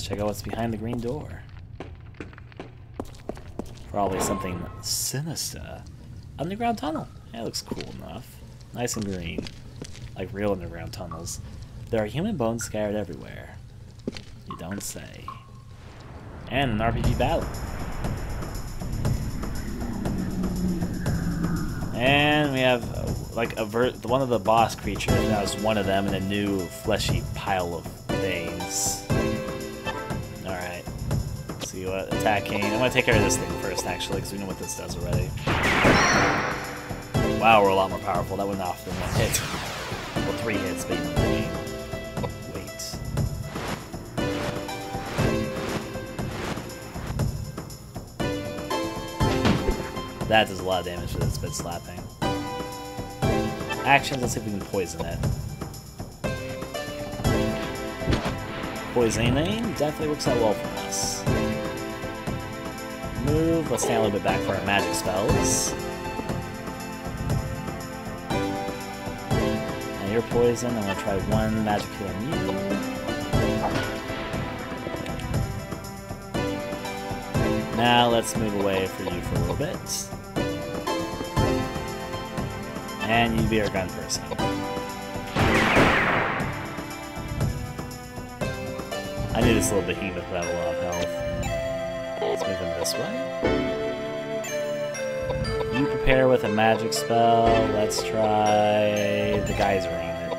Let's check out what's behind the green door. Probably something sinister. Underground tunnel. That looks cool enough. Nice and green. Like real underground tunnels. There are human bones scattered everywhere. You don't say. And an RPG battle. And we have uh, like a ver one of the boss creatures. That was one of them in a new fleshy pile of What uh, attacking. I'm gonna take care of this thing first actually, because we know what this does already. Wow, we're a lot more powerful. That went off in one hit. Well, three hits, but. Wait. That does a lot of damage with its bit slapping. Actions, let's see if we can poison it. Poisoning definitely works out well for us. Move, let's stand a little bit back for our magic spells. And you're poisoned, I'm gonna try one magic hit on you. Now let's move away for you for a little bit. And you be our gun person. I knew this little behemoth would have a lot of health. Let's move him this way. You prepare with a magic spell. Let's try the geysering it.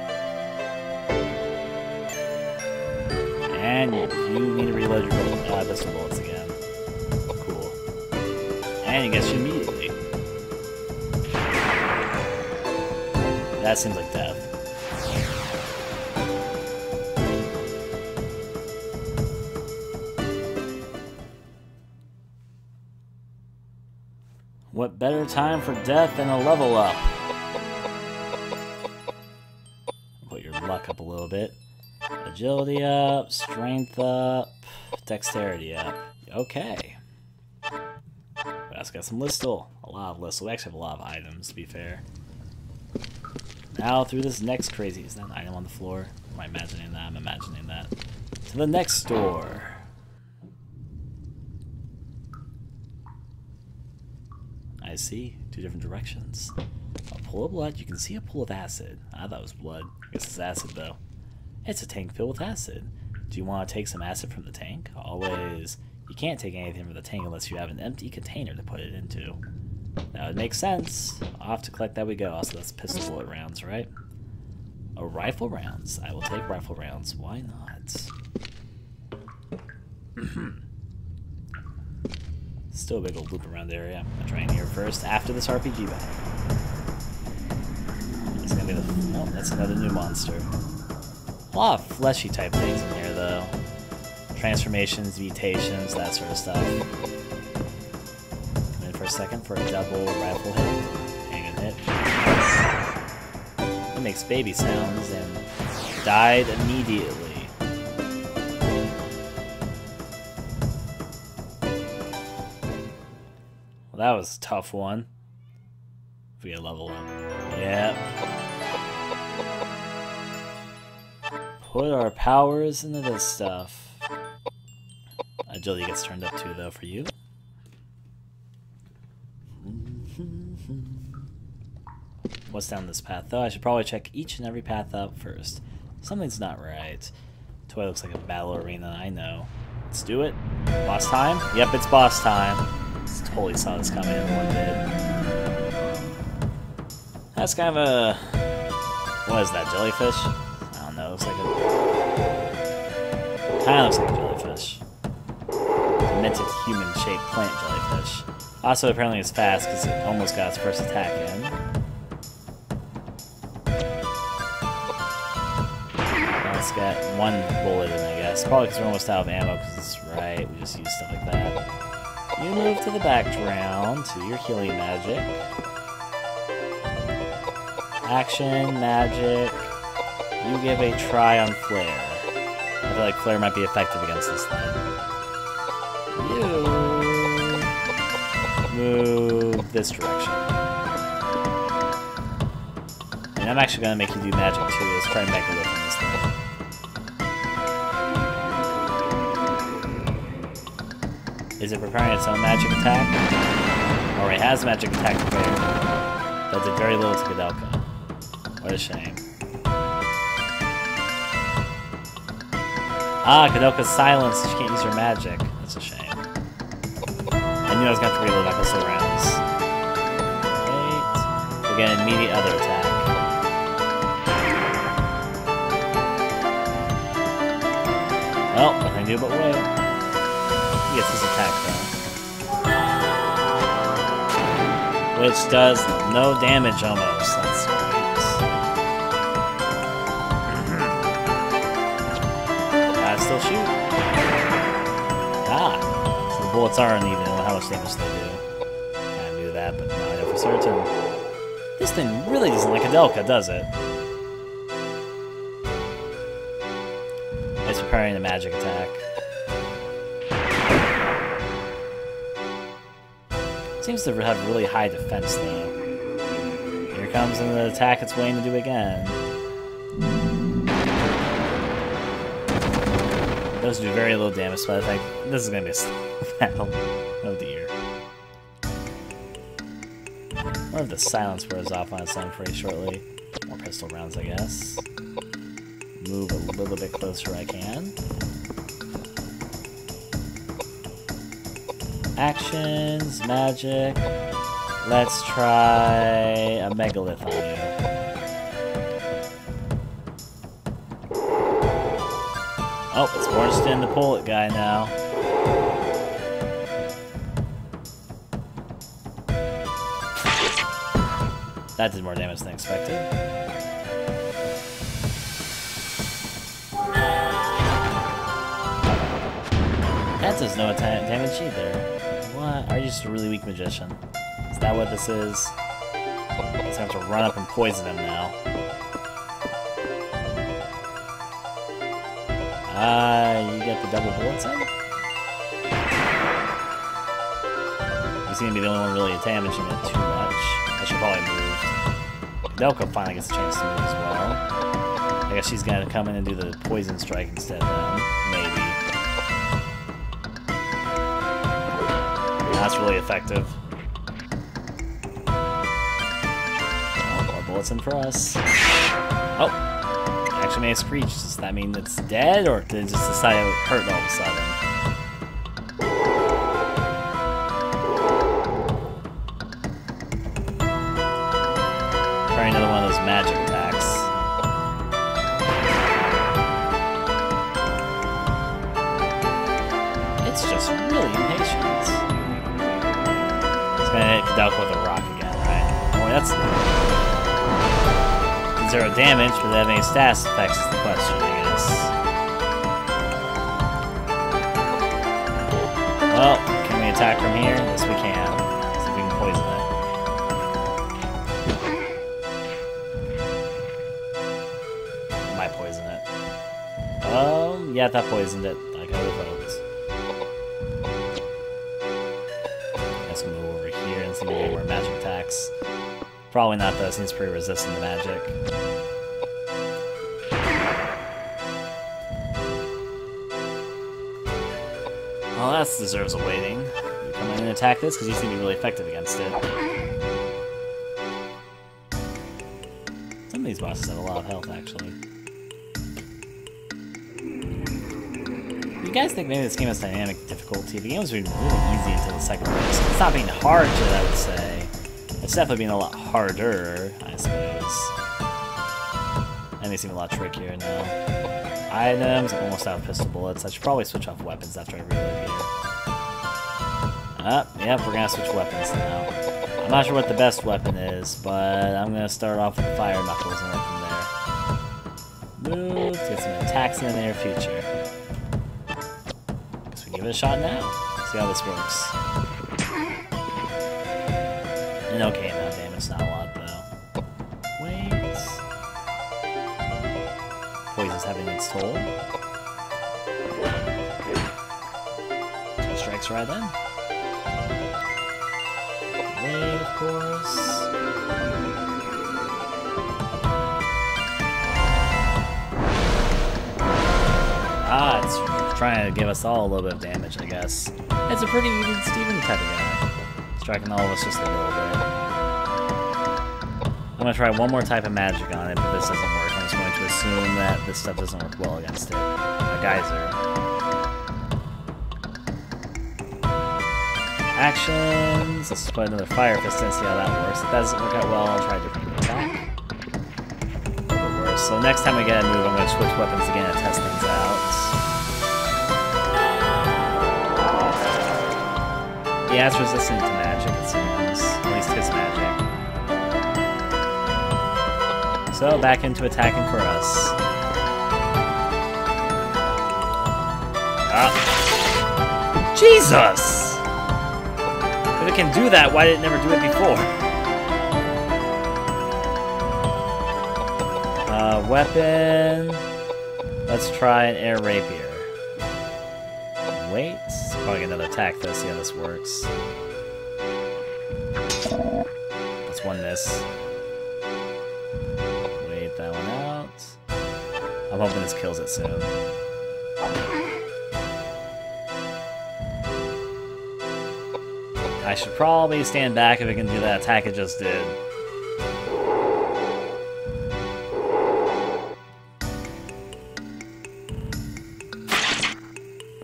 And you, need to reload your uh, pistol bullets again. Cool. And you get you immediately. That seems like death. Better time for death than a level up? Put your luck up a little bit. Agility up, strength up, dexterity up. Okay. We also got some listle. A lot of listle. We actually have a lot of items, to be fair. Now through this next crazy... Is that an item on the floor? Am I imagining that? I'm imagining that. To the next door. I see. Two different directions. A pool of blood. You can see a pool of acid. Ah, I thought it was blood. I guess it's acid, though. It's a tank filled with acid. Do you want to take some acid from the tank? Always. You can't take anything from the tank unless you have an empty container to put it into. That would make sense. Off to collect that we go. Also, that's pistol bullet rounds, right? A rifle rounds. I will take rifle rounds. Why not? Hmm. Still a big old loop around the area. I'm gonna try here first, after this RPG battle. It's gonna be the... Oh, that's another new monster. A lot of fleshy type things in here, though. Transformations, mutations, that sort of stuff In for a second for a double rifle hit. Hang hit. It makes baby sounds and died immediately. That was a tough one. If we get level up. Yep. Put our powers into this stuff. Agility gets turned up too, though, for you. What's down this path, though? I should probably check each and every path up first. Something's not right. Toy looks like a battle arena, I know. Let's do it. Boss time? Yep, it's boss time. Totally saw this coming, everyone did. That's kind of a... What is that, jellyfish? I don't know, looks like a... Kinda looks like a jellyfish. Demented human-shaped plant jellyfish. Also, apparently it's fast because it almost got its first attack in. It's got one bullet in, I guess. Probably because we're almost out of ammo because it's right. We just use stuff like that. You move to the background to your healing magic. Action, magic. You give a try on flare. I feel like flare might be effective against this thing. You move this direction. And I'm actually going to make you do magic too. Let's try and make a whip on this thing. Is preparing its own magic attack? Or it has magic attack prepared. That did very little to Koudelka. What a shame. Ah, Koudelka's silenced. She can't use her magic. That's a shame. I knew I was going to have to reload pistol rounds. Wait. We'll get an immediate other attack. Well, nothing do but wait. Attack though. Which does no damage almost. That's great. Gotta still shoot. Ah. So the bullets are uneven on how much damage they do. I knew that, but not know for certain. This thing really doesn't like Adelka, does it? It's preparing the magic attack. Seems to have really high defense, though. Here comes an attack it's waiting to do again. Those do very little damage, but I think this is gonna be a battle. Oh dear. If the silence wears off on its own pretty shortly. More pistol rounds, I guess move a little bit closer I can. Actions, magic. Let's try a megalith on you. Oh, it's in the bullet guy now. That did more damage than expected. That does no damage either. Are you just a really weak magician? Is that what this is? I just have to run up and poison him now. Ah, uh, you got the double bullets in? You seem to be the only one really damaging it too much. I should probably move. Delco finally gets a chance to move as well. I guess she's gonna come in and do the poison strike instead then. That's really effective. Oh, more bullets in for us. Oh! Actually made a screech. Does that mean it's dead, or did it just decide it hurt all of a sudden? But that any status effects is the question, I guess. Well, can we attack from here? Yes, we can. See if we can poison it. Might poison it. Um, yeah, that poisoned it. Like I would have hoped. Let's move over here and see if we get more magic attacks. Probably not though, seems pretty resistant to magic. Well, that deserves a waiting. Come in and attack this because you seem to be really effective against it. Some of these bosses have a lot of health, actually. You guys think maybe this game has dynamic difficulty? The game was being really easy until the second race. It's not being hard I would say. It's definitely being a lot harder, I suppose. And they seem a lot trickier now. Items, almost out of pistol bullets. I should probably switch off weapons after I reload here. Ah, yep, we're gonna switch weapons now. I'm not sure what the best weapon is, but I'm gonna start off with fire knuckles and from there. Move get some attacks in the near future. Guess we give it a shot now. See how this works. An okay of damage, not a lot though. Wait. Poison's having its toll. Two strikes right then. Wait, of course. Ah, it's trying to give us all a little bit of damage, I guess. It's a pretty even Steven type of guy. Striking all of us just a little bit. I'm gonna try one more type of magic on it, but this doesn't work. I'm just going to assume that this stuff doesn't work well against it. A geyser. Actions. Let's put another fire fist and see how that works. If that doesn't work out well, I'll try a different attack. So next time we get a move, I'm gonna switch weapons again and test things out. Yeah, it's resistant to magic, it seems. At least his magic. So, back into attacking for us. Ah. Jesus! If it can do that, why did it never do it before? Uh, weapon... Let's try an air rapier. Wait, probably another attack though, see how this works. Let's one this. Wait that one out. I'm hoping this kills it soon. Should probably stand back if I can do that attack it just did.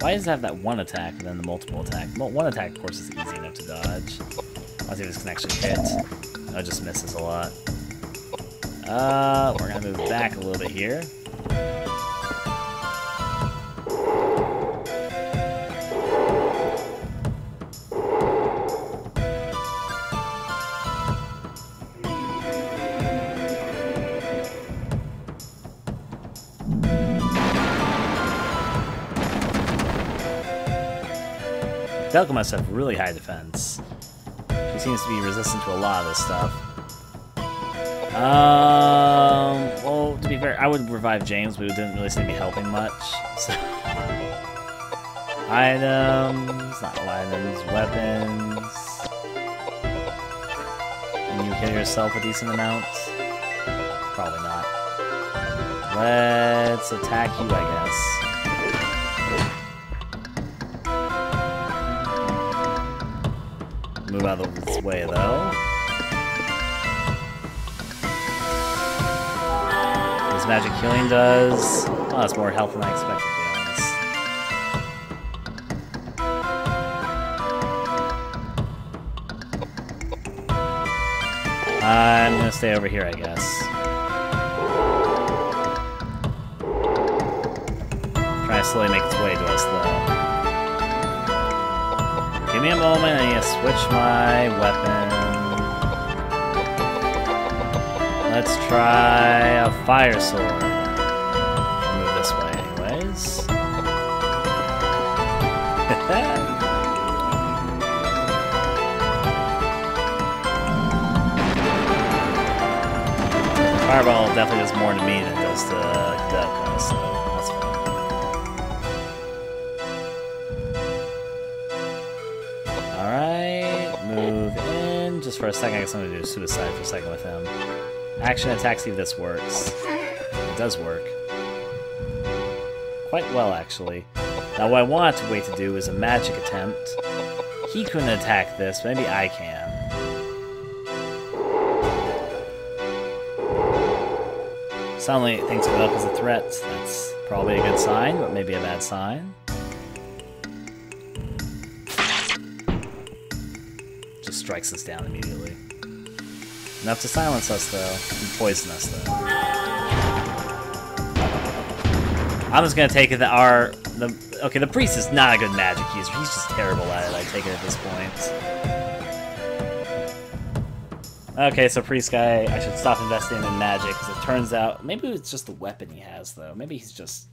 Why does it have that one attack and then the multiple attack? Well, one attack, of course, is easy enough to dodge. Let's see if this can actually hit. Oh, it just misses a lot. Uh, we're gonna move back a little bit here. Delka must have really high defense. She seems to be resistant to a lot of this stuff. Um, well, to be fair, I would revive James, but it didn't really seem to be helping much. So. items, not items, weapons. Can you kill yourself a decent amount? Probably not. Let's attack you, I guess. Move out of its way, though. This magic healing does... Oh, that's more health than I expected. I'm gonna stay over here, I guess. Try to slowly make its way to us, though. Give me a moment, I need to switch my weapon. Let's try a fire sword. Move this way anyways. Fireball definitely does more to me than it does to Just for a second, I guess I'm gonna do suicide for a second with him. Action attack, see if this works. It does work. Quite well, actually. Now, what I wanted to wait to do is a magic attempt. He couldn't attack this, but maybe I can. Suddenly, things come up as a threat. That's probably a good sign, but maybe a bad sign. Strikes us down immediately. Enough to silence us, though, and poison us, though. I'm just gonna take it that our the okay the priest is not a good magic user. He's just terrible at it. I take it at this point. Okay, so priest guy, I should stop investing in magic because it turns out maybe it's just the weapon he has though. Maybe he's just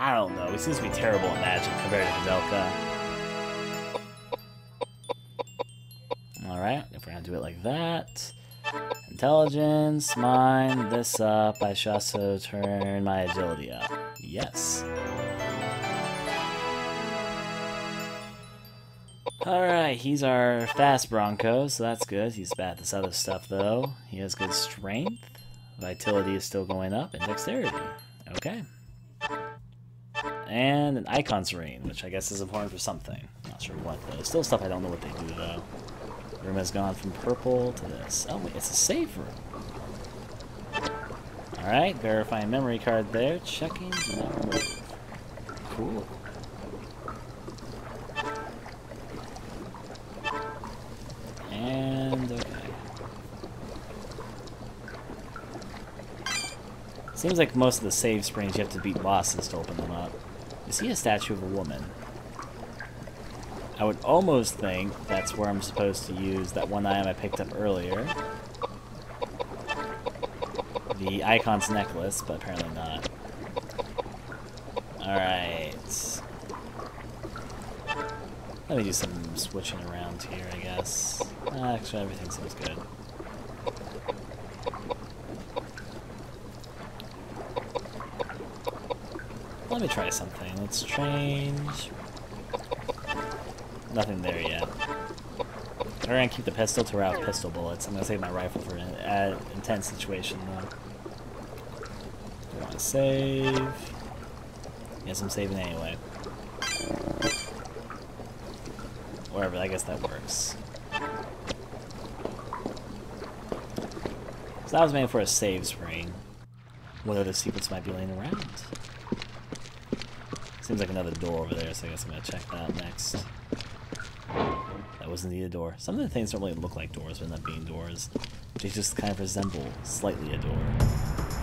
I don't know. He seems to be terrible at magic compared to Delka. Alright, if we're gonna do it like that. Intelligence, mine this up. I should also turn my agility up. Yes. Alright, he's our fast Bronco, so that's good. He's bad at this other stuff, though. He has good strength. Vitality is still going up, and dexterity. Okay. And an icon serene, which I guess is important for something. Not sure what though. Still stuff I don't know what they do though. Room has gone from purple to this. Oh wait, it's a save room. Alright, verifying memory card there. Checking. Cool. And okay. Seems like most of the save springs you have to beat bosses to open them up. You see a statue of a woman. I would almost think that's where I'm supposed to use that one item I picked up earlier. The Icon's necklace, but apparently not. Alright. Let me do some switching around here, I guess. Uh, actually, everything seems good. Let me try something. Let's change. Nothing there yet. We're gonna keep the pistol to route pistol bullets. I'm gonna save my rifle for an uh, intense situation though. Do want to save? Yes, I'm saving anyway. Wherever, I guess that works. So that was made for a save screen. What other secrets might be laying around? Seems like another door over there, so I guess I'm gonna check that next. That was indeed a door. Some of the things don't really look like doors, but end up being doors. They just kind of resemble slightly a door.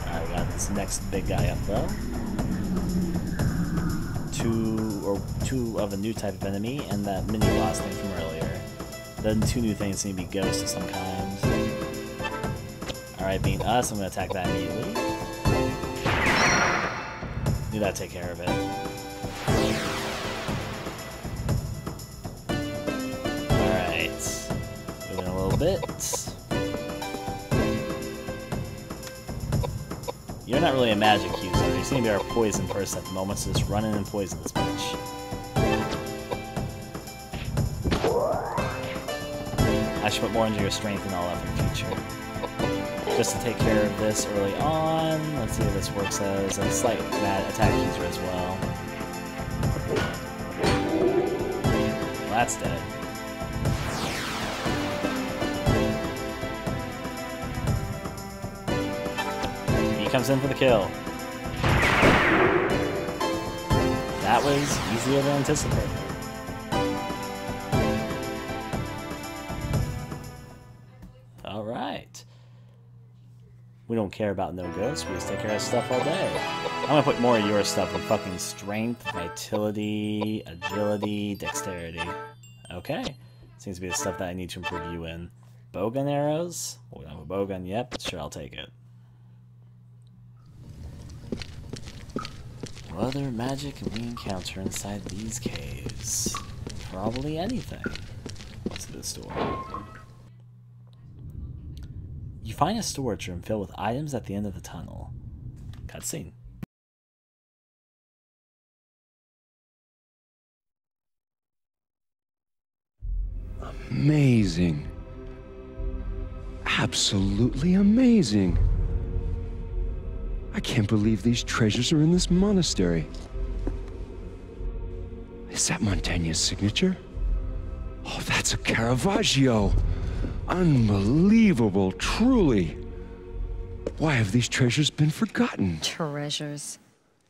Alright, we got this next big guy up though. Two or two of a new type of enemy and that mini boss thing from earlier. Then two new things seem to be ghosts of some kind. Alright, being us, I'm gonna attack that immediately. Knew that'd take care of it. Little bit. You're not really a magic user. You seem to be our poison person at the moment, so just run in and poison this bitch. I should put more into your strength and all that for the future. Just to take care of this early on. Let's see if this works as a slight mad attack user as well. well that's dead. Comes in for the kill. That was easier than anticipated. Alright. We don't care about no ghosts, we just take care of stuff all day. I'm gonna put more of your stuff in fucking strength, vitality, agility, dexterity. Okay. Seems to be the stuff that I need to improve you in. Bowgun arrows? we don't have a bowgun yet, but sure, I'll take it. Other magic we encounter inside these caves? Probably anything. Let's do the. You find a storage room filled with items at the end of the tunnel. Cutscene. Amazing. Absolutely amazing. I can't believe these treasures are in this monastery. Is that Montaigne's signature? Oh, that's a Caravaggio. Unbelievable, truly. Why have these treasures been forgotten? Treasures.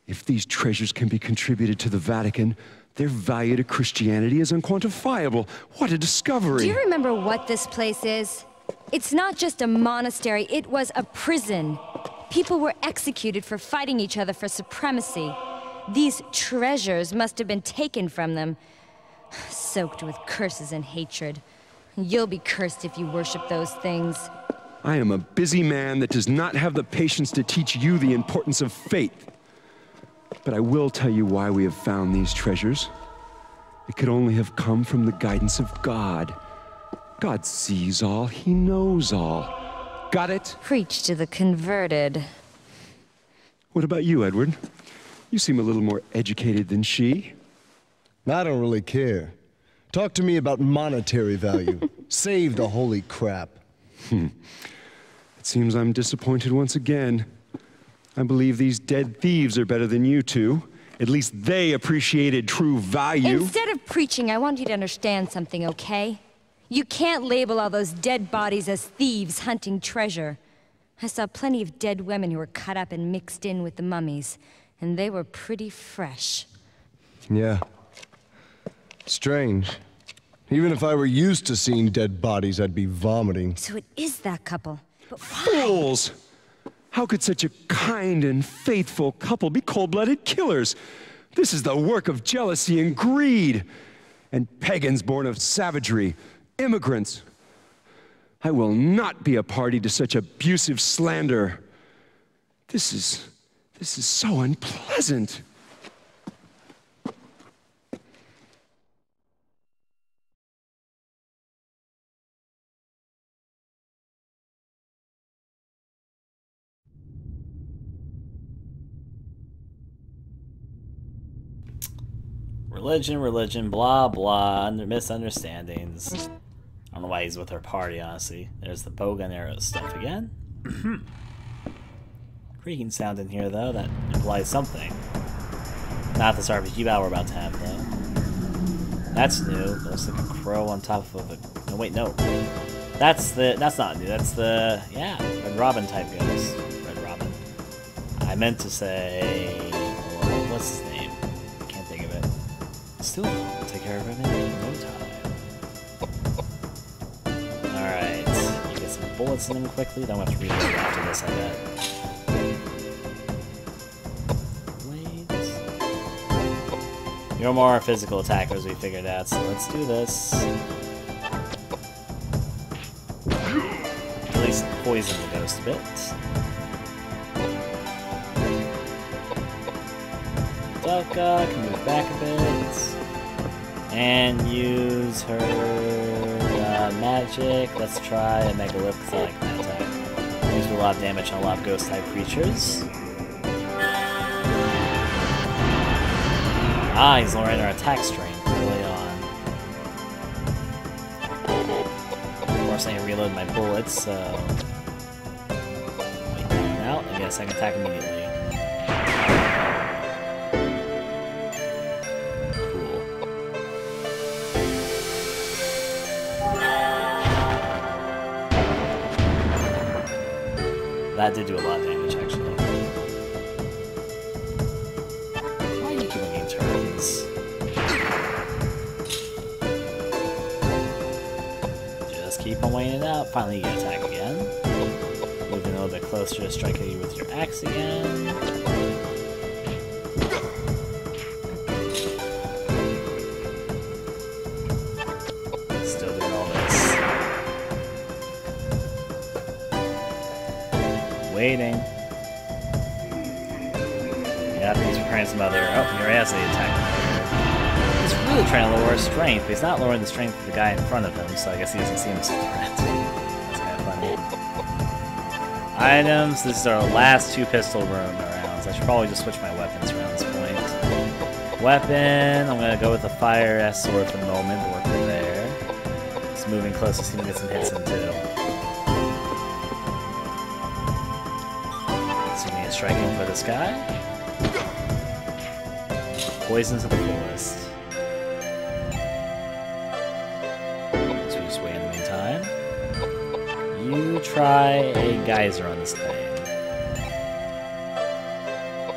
If these treasures can be contributed to the Vatican, their value to Christianity is unquantifiable. What a discovery! Do you remember what this place is? It's not just a monastery, it was a prison. People were executed for fighting each other for supremacy. These treasures must have been taken from them, soaked with curses and hatred. You'll be cursed if you worship those things. I am a busy man that does not have the patience to teach you the importance of faith. But I will tell you why we have found these treasures. It could only have come from the guidance of God. God sees all, He knows all. Got it? Preach to the converted. What about you, Edward? You seem a little more educated than she. I don't really care. Talk to me about monetary value. Save the holy crap. Hmm. It seems I'm disappointed once again. I believe these dead thieves are better than you two, At least they appreciated true value. Instead of preaching, I want you to understand something, okay? You can't label all those dead bodies as thieves hunting treasure. I saw plenty of dead women who were cut up and mixed in with the mummies, and they were pretty fresh. Yeah. Strange. Even if I were used to seeing dead bodies, I'd be vomiting. So it is that couple. But why? Fools! How could such a kind and faithful couple be cold blooded killers? This is the work of jealousy and greed. And pagans born of savagery, immigrants. I will not be a party to such abusive slander. This is. this is so unpleasant. Religion, religion, blah blah, under misunderstandings. Don't know why he's with her party, honestly. There's the bow arrow stuff again. Creaking sound in here, though, that implies something. Not this RPG battle we're about to have, though. That's new. Looks like a crow on top of a... No, wait, no. That's the... That's not new. That's the... Yeah, Red Robin type ghost. Red Robin. I meant to say... What's his name? Can't think of it. Still, we'll take care of him bullets in him quickly. Then we'll have to reload after this, I bet. You're more physical attackers, we figured out, so let's do this. At least poison the ghost a bit. Ducka can move back a bit. And use her uh, magic. Let's try a Megalith because I like that type. A lot of damage on a lot of ghost type creatures. Ah, he's lowering our attack strength early on. Of course, I can reload my bullets, so. Wait, now I guess I can attack immediately. That did do a lot of damage, actually. Why are you keeping getting turns? Just keep on waiting it out. Finally, you can attack again. Moving a little bit closer to strike at you with your axe again. Waiting. Yep, he's preparing some other. Oh, he has the attack. He's really trying to lower his strength, but he's not lowering the strength of the guy in front of him, so I guess he doesn't see him as a threat. That's kind of funny. Items. This is our last two pistol room rounds. I should probably just switch my weapons around this point. Weapon. I'm gonna go with the fire S sword for the moment. Work from there. Just moving close to see if get some hits in too. Striking for this guy. Poison to the forest. So just wait in the meantime. You try a geyser on this thing.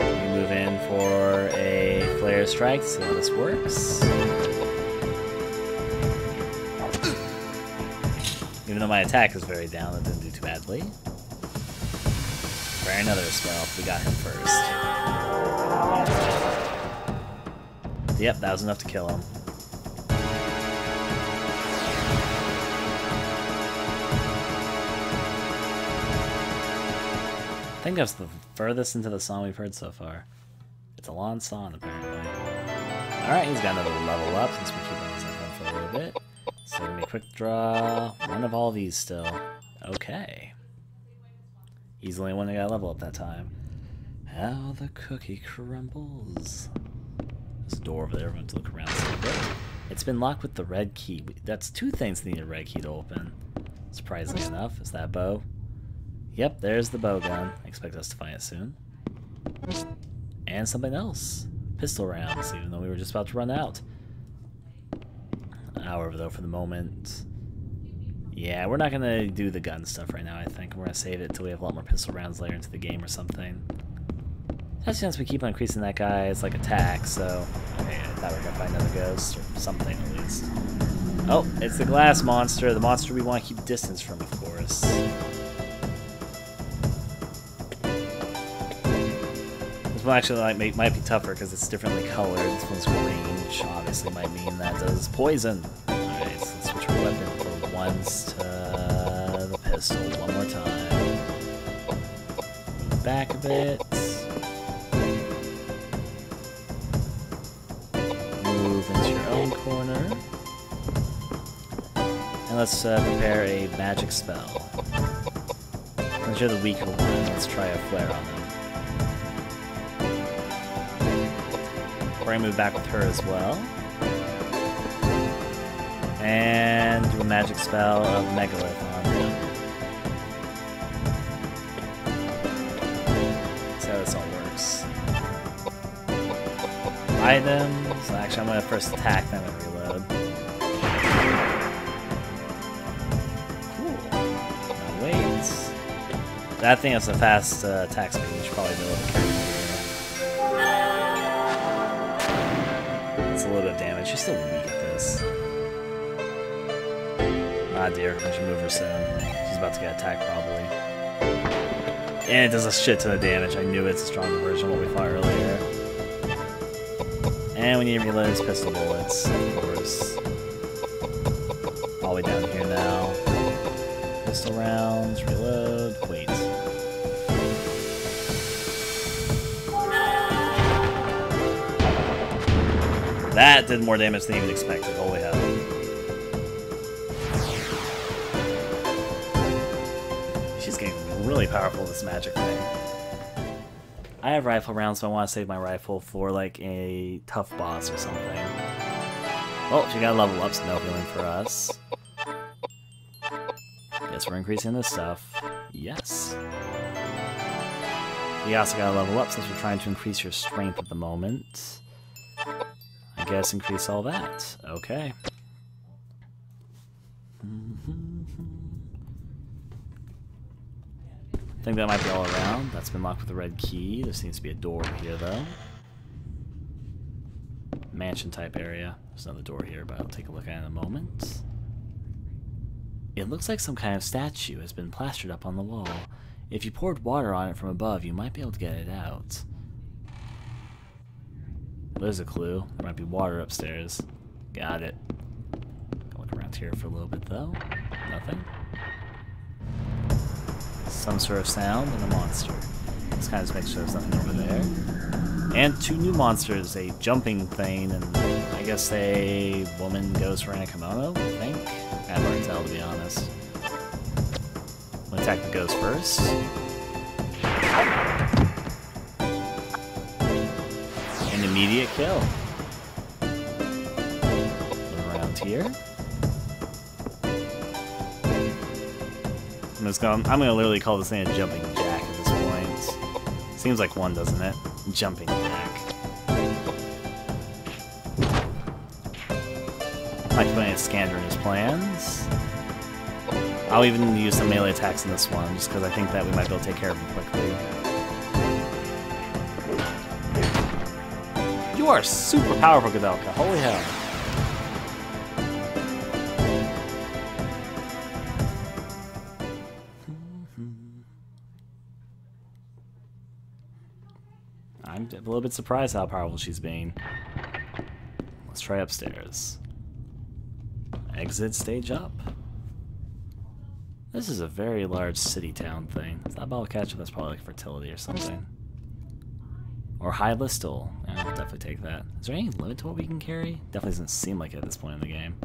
You move in for a flare strike see how this works. Even though my attack is very down, it didn't do too badly. Another spell. We got him first. Yep, that was enough to kill him. I think that's the furthest into the song we've heard so far. It's a long song, apparently. Alright, he's got another level up since we keep on this up for a little bit. So, a quick draw. One of all these still. Okay. He's the only one that got a level up that time. How the cookie crumbles. There's a door over there. Going to look around a bit. It's been locked with the red key. That's two things that need a red key to open. Surprisingly enough, is that bow. Yep, there's the bow gun. I expect us to find it soon. And something else. pistol rounds, even though we were just about to run out. However, though, for the moment, yeah, we're not gonna do the gun stuff right now. I think we're gonna save it until we have a lot more pistol rounds later into the game or something. That's since we keep on increasing that guy's like attack, so I thought we were gonna find another ghost or something at least. Oh, it's the glass monster, the monster we want to keep distance from, of course. This one actually like, might be tougher because it's differently colored. This one's green, which obviously might mean that does poison. Alright, so let's switch our weapon from once pistol one more time. Back a bit. Move into your own corner. And let's uh, prepare a magic spell. Since you're the weaker one, let's try a flare on them. We're gonna move back with her as well. And do a magic spell of Megalith Items. Actually, I'm gonna first attack them and reload. Cool. Now wait. That thing has a fast uh, attack speed. You should probably be able to. It's a little bit of damage. She's still weak at this. Ah dear, I should move her soon. She's about to get attacked probably. And it does a shit ton of damage. I knew it's a stronger version of what we fought earlier. And we need to reload his pistol bullets, of course. All the way down here now. Pistol rounds, reload, wait. That did more damage than you even expected. Holy hell. She's getting really powerful, this magic thing. I have rifle rounds, so I want to save my rifle for like a tough boss or something. Oh, she got a level up, so no healing for us. Guess we're increasing this stuff. Yes. You also got a level up since we're trying to increase your strength at the moment. I guess increase all that. Okay. I think that might be all around. That's been locked with a red key. There seems to be a door here, though. Mansion type area. There's another door here, but I'll take a look at it in a moment. It looks like some kind of statue has been plastered up on the wall. If you poured water on it from above, you might be able to get it out. There's a clue. There might be water upstairs. Got it. Look around here for a little bit, though. Nothing. Some sort of sound and a monster. Let's kind of just make sure there's nothing over there. And two new monsters, a jumping thing, and I guess a woman ghost wearing a kimono, I think. I have hard to tell, to be honest. We'll attack the ghost first. An immediate kill. Around here. I'm just going. I'm gonna literally call this thing a jumping jack at this point. Seems like one, doesn't it? Jumping jack. Like putting a scanner in his plans. I'll even use some melee attacks in this one, just because I think that we might be able to take care of him quickly. You are super powerful, Koudelka. Holy hell. I'm a little bit surprised how powerful she's being. Let's try upstairs. Exit stage up. This is a very large city town thing. That bottle ketchup? That's probably like fertility or something. Or high listal. Yeah, I'll definitely take that. Is there any limit to what we can carry? Definitely doesn't seem like it at this point in the game.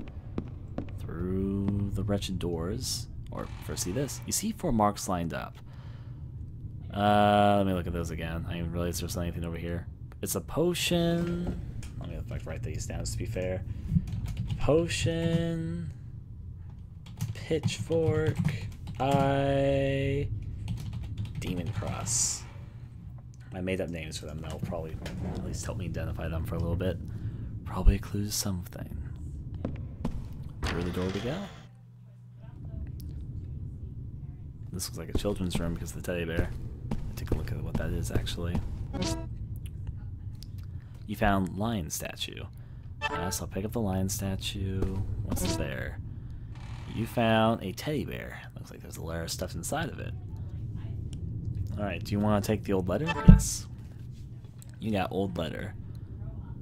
Through the wretched doors. Or first see this. You see four marks lined up. Uh, let me look at those again. I didn't realize there's anything over here. It's a potion. Let me like write these down to be fair. Potion. Pitchfork. I. Demon Cross. I made up names for them, that'll probably at least help me identify them for a little bit. Probably a clue to something. Through the door we go. This looks like a children's room because of the teddy bear. Take a look at what that is actually. You found lion statue. Uh, so I'll pick up the lion statue. What's there? You found a teddy bear. Looks like there's a layer of stuff inside of it. Alright, do you want to take the old letter? Yes. You got old letter.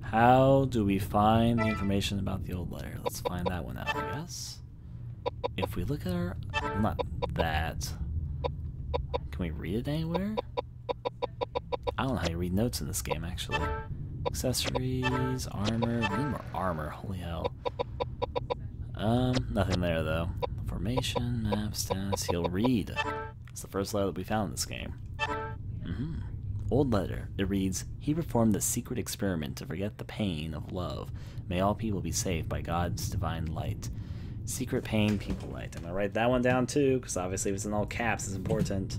How do we find the information about the old letter? Let's find that one out, I guess. If we look at our... Not that. Can we read it anywhere? I don't know how you read notes in this game, actually. Accessories, armor, we need more armor, holy hell. Um, nothing there though. Formation, map, stats, he'll read. It's the first letter that we found in this game. Mm -hmm. Old letter. It reads, He performed the secret experiment to forget the pain of love. May all people be saved by God's divine light. Secret pain, people light. I'm gonna write that one down too, because obviously if it's in all caps, it's important.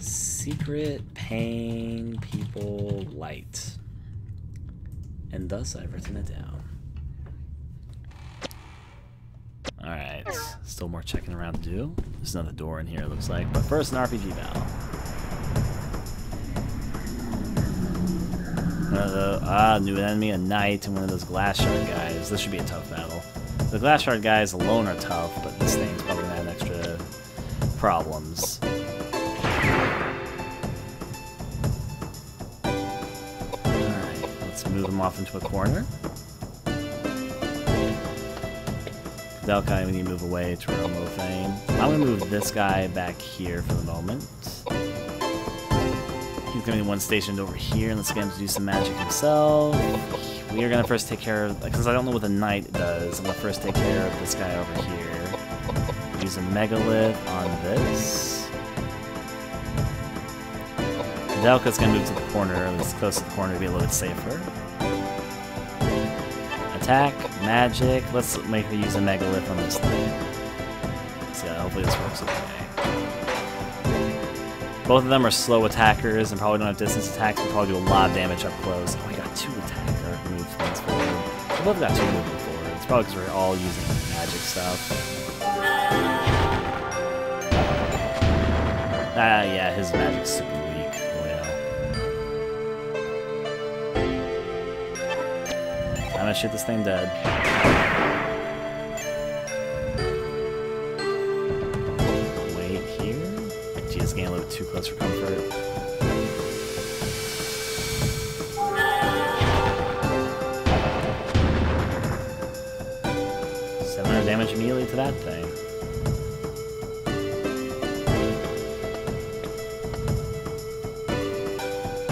Secret pain, people light. And thus I've written it down. Alright, still more checking around to do. There's another door in here, it looks like. But first, an RPG battle. Uh, ah, new enemy, a knight, and one of those glass shard guys. This should be a tough battle. The glass shard guys alone are tough, but this thing's probably gonna have extra problems. Alright, let's move him off into a corner. Delkai, we need to move away to own thing. I'm to move this guy back here for the moment. He's to be one stationed over here, and let's get him to do some magic himself. We are going to first take care of, because I don't know what the knight does, I'm to first take care of this guy over here. Use a megalith on this. Delka's gonna move to the corner, as close to the corner to be a little bit safer. Attack, magic. Let's make her use a megalith on this thing. So hopefully this works okay. Both of them are slow attackers and probably don't have distance attacks, but probably do a lot of damage up close. Oh, we got two movements forward. love that two moving forward. It's probably because we're all using magic stuff. Ah, yeah, his magic's super weak. Well. I'm gonna shoot this thing dead. Wait here. Jeez, getting a little too close for comfort. Immediately to that thing.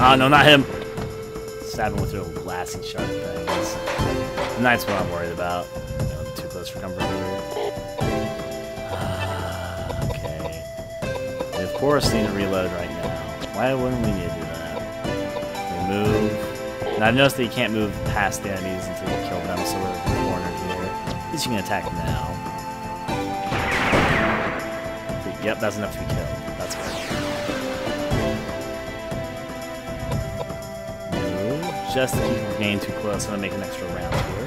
Ah, oh, no, not him! Stab him with little glassy sharp things. And that's what I'm worried about. You know, too close for comfort here. Uh, okay. We of course need to reload right now. Why wouldn't we need to do that? We move. And I've noticed that you can't move past the enemies until you kill them, so we're in the corner here. At least you can attack now. Yep, that's enough to be killed. That's good. Just to keep from getting too close, I'm gonna make an extra round here.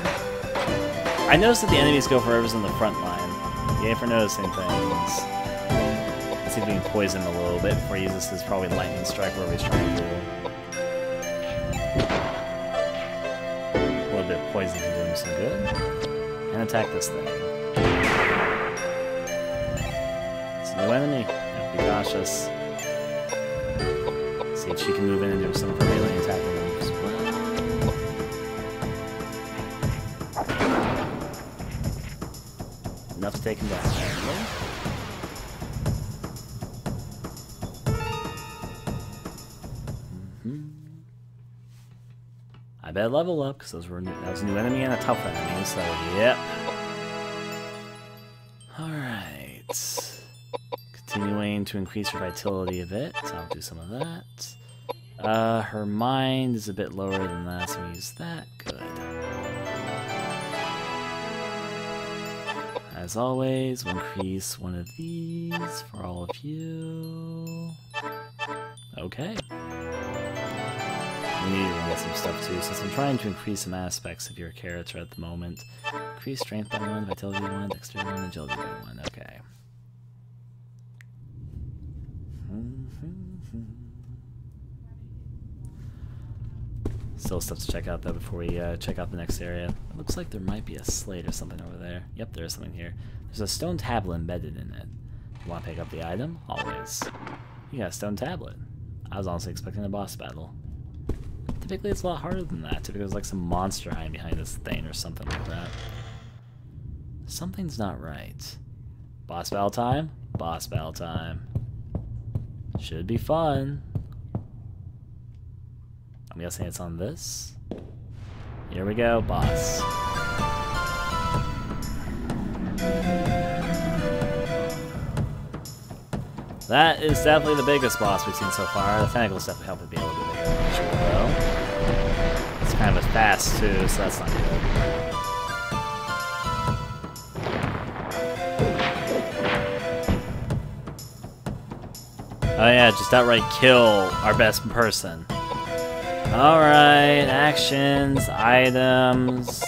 I noticed that the enemies go for whoever's in the front line. Yay for noticing things. Let's see if we can poison him a little bit before he uses his probably lightning strike wherever he's trying to do. A little bit of poison can do him some good. And attack this thing. Enemy. Be cautious. See if she can move in and do some of her melee attacking moves. enough to take him down. Mm-hmm. I bet level up because those were that was a new enemy and a tough enemy. So yep. To increase her vitality a bit. So I'll do some of that. Uh, her mind is a bit lower than that, so we use that. Good. As always, we'll increase one of these for all of you. Okay. We need to run some stuff too, since I'm trying to increase some aspects of your character at the moment. Increase strength by one, vitality by one, dexterity by one, agility by one. Okay. Still stuff to check out though before we uh, check out the next area. It looks like there might be a slate or something over there. Yep, there is something here. There's a stone tablet embedded in it. You want to pick up the item? Always. You got a stone tablet. I was honestly expecting a boss battle. Typically it's a lot harder than that. Typically there's like some monster hiding behind this thing or something like that. Something's not right. Boss battle time? Boss battle time. Should be fun. I'm guessing it's on this. Here we go, boss. That is definitely the biggest boss we've seen so far. The tentacles definitely help it be a little bit bigger than though. It's kind of fast, too, so that's not good. Oh yeah, just outright kill our best person. Alright, actions, items.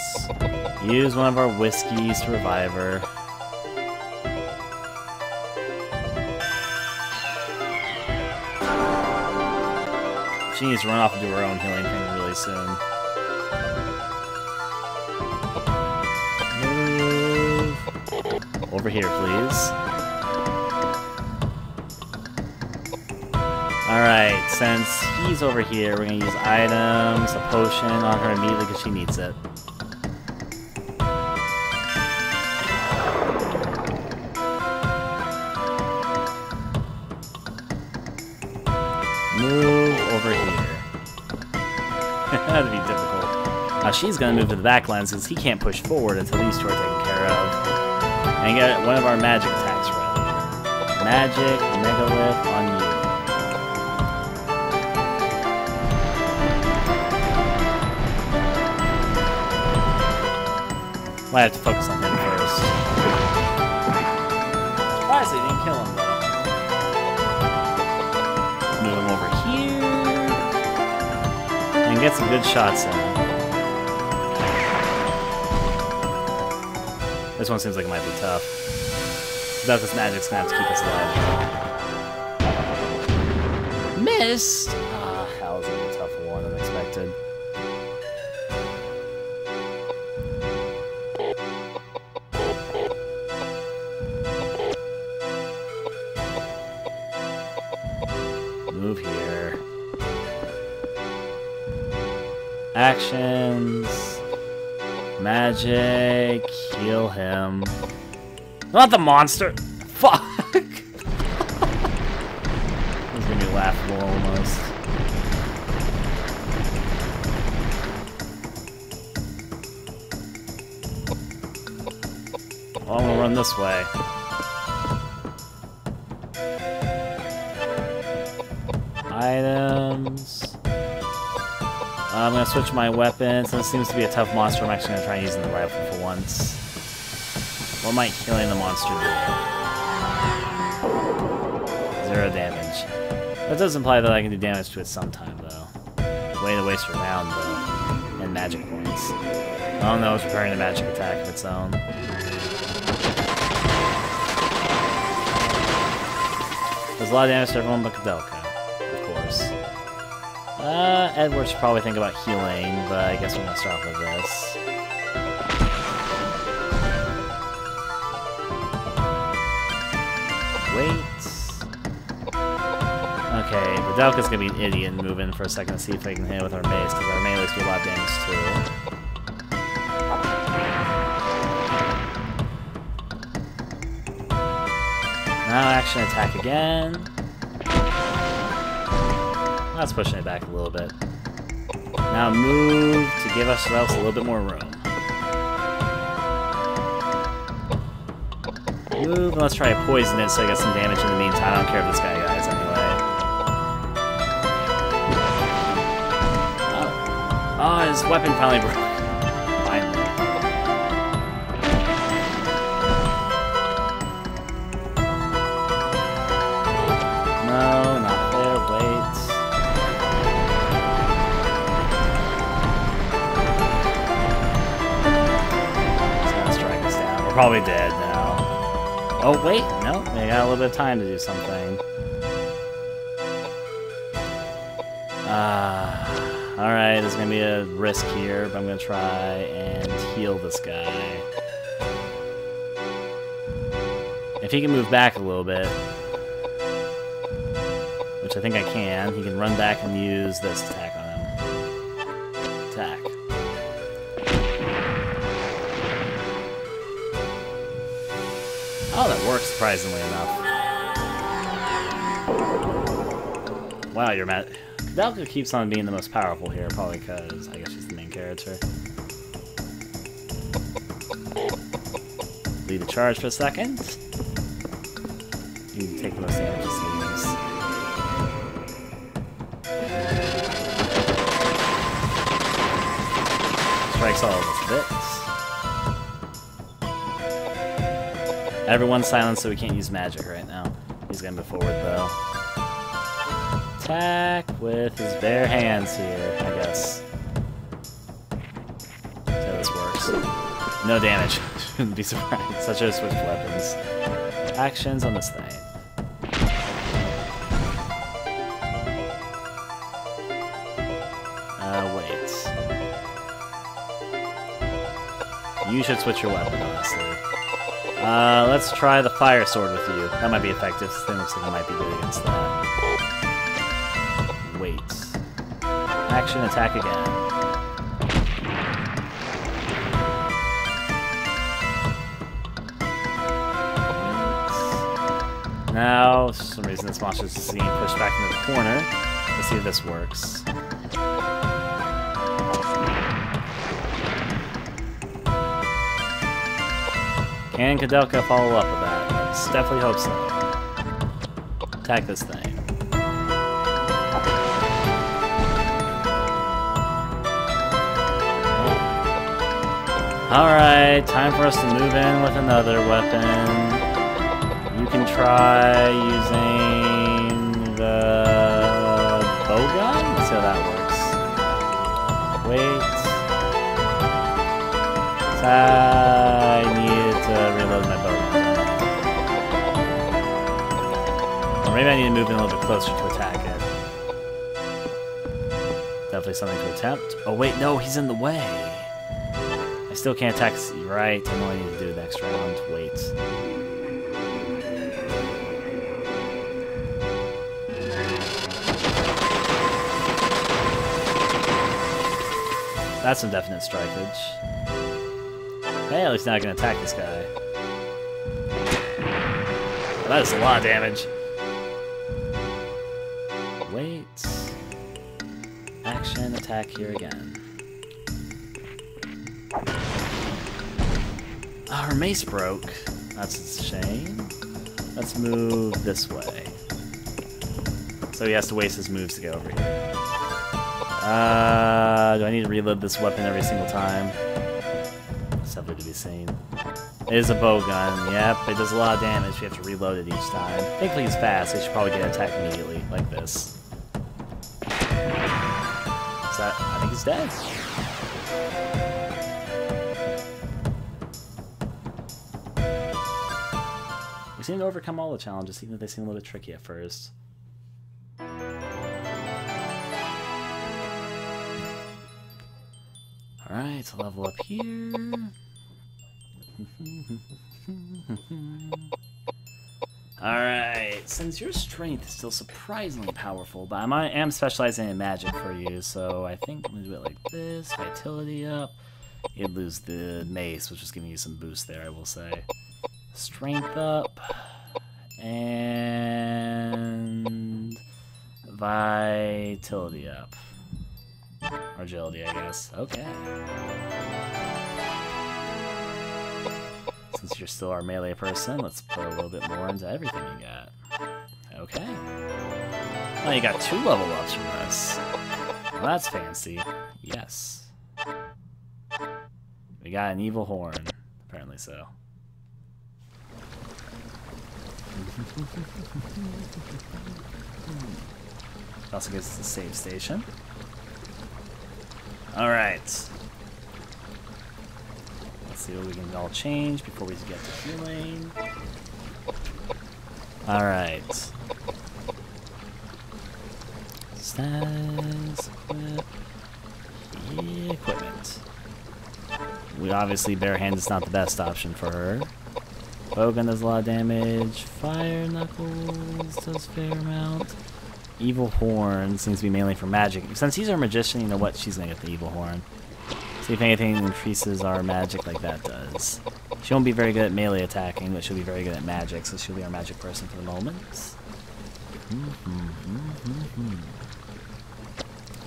Use one of our whiskeys to revive her. She needs to run off and do her own healing thing really soon. Move. Over here, please. Alright, since he's over here, we're gonna use items, a potion on her immediately because she needs it. Move over here. That'd be difficult. Now she's gonna move to the back lines because he can't push forward until these two are taken care of. And get one of our magic attacks ready. Magic Megalith on Might have to focus on him first. Surprised they didn't kill him though. Move him over here. And get some good shots in. This one seems like it might be tough. Without this magic's gonna have to keep us alive. Missed! Move here. Actions. Magic. Heal him. Not the monster! Fuck! is gonna be laughable almost. I'm gonna run this way. Switch my weapon. This seems to be a tough monster, I'm actually gonna try using the rifle for once. What might killing the monster do? Zero damage. That does imply that I can do damage to it sometime, though. Way to waste a round, though. And magic points. Oh no, it's preparing a magic attack of its own. Does a lot of damage to everyone but Koudelka, Uh, Edward should probably think about healing, but I guess we're gonna start off with this. Wait. Okay, Koudelka's gonna be an idiot in for a second to see if I can hit with our mace, because our melees do a lot of damage too. Now action attack again. That's pushing it back a little bit. Now move to give ourselves a little bit more room. Move, let's try to poison it so I get some damage in the meantime. I don't care if this guy dies anyway. Oh, oh his weapon finally broke. Probably dead now. Oh, wait, no, we got a little bit of time to do something. Ah, uh, alright, there's gonna be a risk here, but I'm gonna try and heal this guy. If he can move back a little bit, which I think I can, he can run back and use this attack surprisingly enough. Wow, you're mad. Delka keeps on being the most powerful here, probably because I guess she's the main character. Lead the charge for a second. You can take the most damage it seems. Strikes all of us bits. Everyone's silent, so we can't use magic right now. He's gonna move forward though. Attack with his bare hands here, I guess. How this works. No damage. Shouldn't be surprised. Such a switch weapons. Actions on this thing. Uh, wait. You should switch your weapon, honestly. Uh, let's try the fire sword with you. That might be effective. This it might be good against that. Wait. Action, attack again. Now, for some reason this monster is being pushed back into the corner. Let's see if this works. Can Koudelka follow up with that? Definitely hope so. Attack this thing. Alright, time for us to move in with another weapon. You can try using the bow gun? Let's see how that works. Wait. I need to reload my bow. Or maybe I need to move in a little bit closer to attack it. Definitely something to attempt. Oh wait, no, he's in the way. I still can't attack. Right, I know I need to do the next round. Wait. That's some definite strikeage. Least now I can attack this guy. That is a lot of damage. Wait. Action, attack here again. Oh, mace broke. That's a shame. Let's move this way. So he has to waste his moves to get over here. Uh, do I need to reload this weapon every single time? To. It is a bow gun. Yep, it does a lot of damage. You have to reload it each time. Thankfully he's fast, he should probably get attacked immediately, like this. Is that... I think he's dead. We seem to overcome all the challenges, even though they seem a little bit tricky at first. Alright, level up here. Alright, since your strength is still surprisingly powerful, but I am specializing in magic for you, so I think I'm gonna do it like this, vitality up. You'd lose the mace, which is giving you some boost there, I will say. Strength up, and vitality up. Or agility, I guess. Okay. Since you're still our melee person, let's put a little bit more into everything you got. Okay. Oh, you got two level ups from this. Well, that's fancy. Yes. We got an evil horn. Apparently so. also gives us a save station. Alright. Let's see what we can all change before we get to healing. Alright. Stats, equipment. We obviously bare hands is not the best option for her. Bowgun does a lot of damage. Fire Knuckles does fair amount. Evil Horn seems to be mainly for magic. Since he's our magician, you know what? She's gonna get the Evil Horn. See if anything increases our magic like that does. She won't be very good at melee attacking, but she'll be very good at magic, so she'll be our magic person for the moment.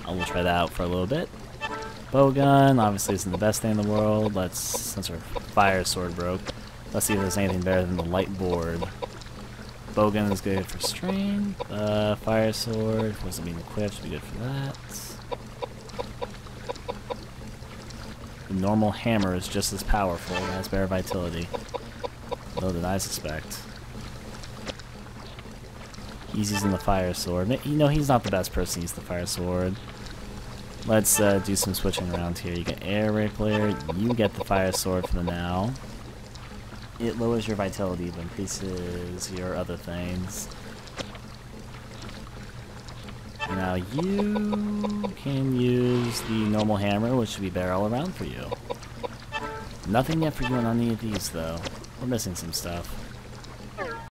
I will try that out for a little bit. Bowgun obviously isn't the best thing in the world. Let's, since her fire sword broke, let's see if there's anything better than the light board. Bowgun is good for strain. Uh, fire sword wasn't being equipped, should be good for that. The normal hammer is just as powerful and has vitality. Though than I suspect. He's using the fire sword. You know, he's not the best person to use the fire sword. Let's uh, do some switching around here. You get air rapier. You get the fire sword for the now. It lowers your vitality, but increases your other things. Now you can use the normal hammer, which should be better all around for you. Nothing yet for you on any of these, though. We're missing some stuff.